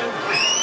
watching.